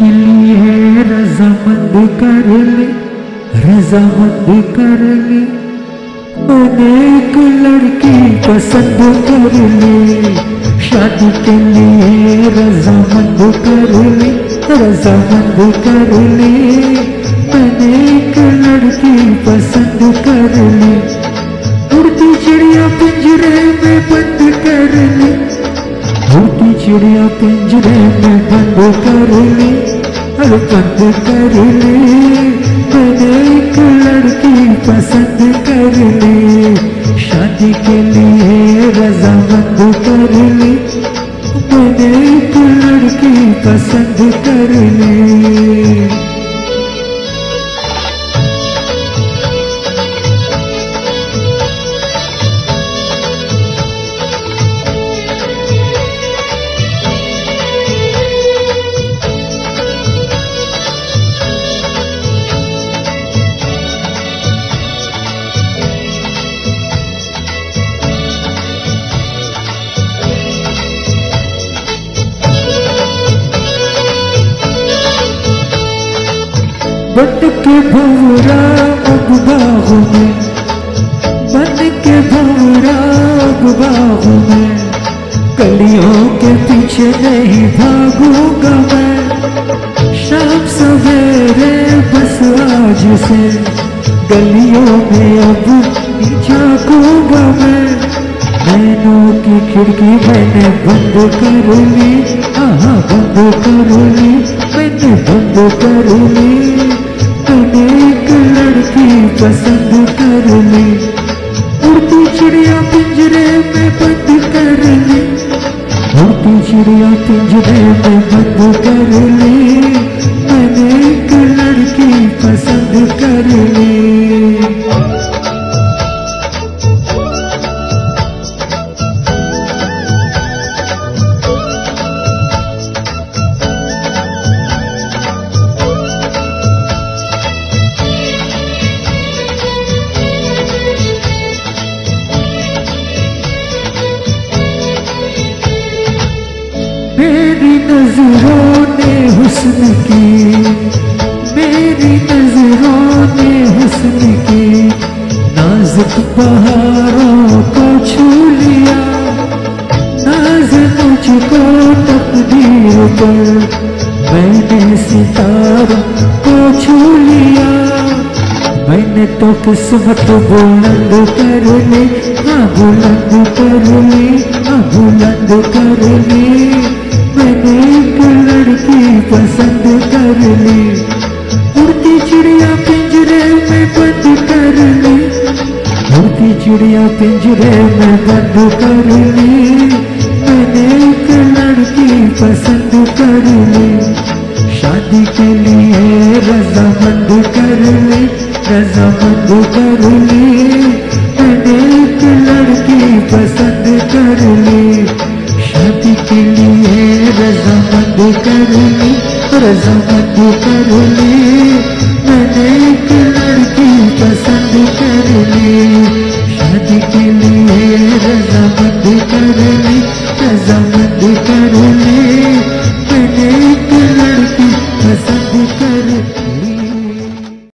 लिए रजामंद कर ले रजामंद कर ले। मैंने एक लड़की पसंद कर ले, शादी के लिए रजामंद कर ले रजामंद कर ली। मैंने एक लड़की पसंद कर ले, उड़ती चिड़िया पिंजरे में बंद कर ली। चिड़िया पिंजरे में बंद कर ली अरे बंद कर ली। मैंने एक लड़की पसंद कर ली, शादी के लिए रजामंद कर ली। मैंने एक लड़की पसंद कर ली। बन के भवरा अब बाहों में, बन के भवरा अब बाहों में, कलियों के पीछे नहीं भागूँगा मैं। शाम सवेरे बस आज से गलियों में अब झाँकूँगा मैं। नैनों की खिड़की मैंने बंद कर ली हाँ बंद कर ली, मैंने बंद कर ली। पिंजरे में बंद कर ली उड़ती चिड़िया पिंजरे में बंद कर ली मैंने एक लड़की पसंद कर ली मेरी नज़रों ने हुस्न की, मेरी नज़रों ने हुस्न की, नाजुक बहारों को छू लिया नाज मुझको तकदीर पर, मैंने सितारों को छू लिया। मैंने तो किस्मत बुलंद कर ली हाँ बुलंद कर ली हाँ बुलंद कर ली। मैंने एक लड़की पसंद कर ली। उड़ती चिड़िया पिंजरे में बंद कर ली। उड़ती चिड़िया पिंजरे में बंद कर ली। मैंने एक लड़की पसंद कर ली। शादी के लिए रजामंद कर ली, रजामंद कर ली। मैंने एक लड़की पसंद कर ली। शादी के लिए रजामंद कर ली रजामंद कर ली मैंने एक लड़की पसंद कर ली। शादी के लिए रजामंद कर ली रजामंद कर ली।